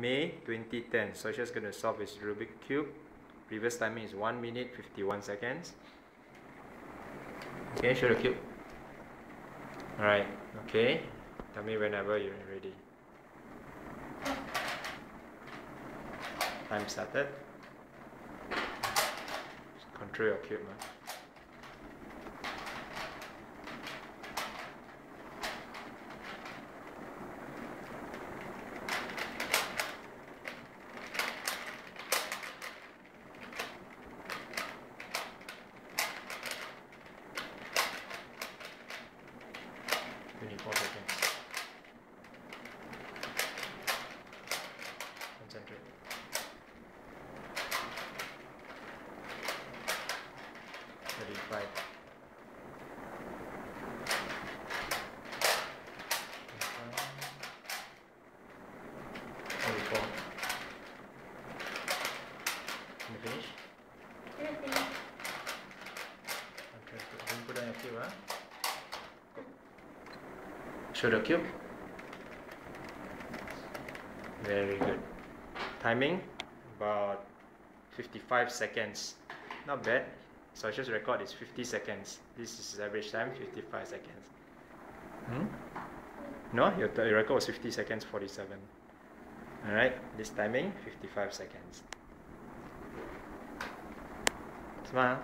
May 2010. So just going to solve this Rubik Cube. Previous timing is 1 minute 51 seconds. Okay, show the cube. Alright, okay. Tell me whenever you're ready. Time started. Control your cube. Man. Twenty-four seconds. Concentrate. Thirty-five. Forty-four. Can you finish? Okay. Don't put your cube, huh? Cube. Very good. Timing about 55 seconds. Not bad. So I just record is 50 seconds. This is average time, 55 seconds. Hmm? No, your, your record was 50 seconds, 47. Alright, this timing, 55 seconds. Smile.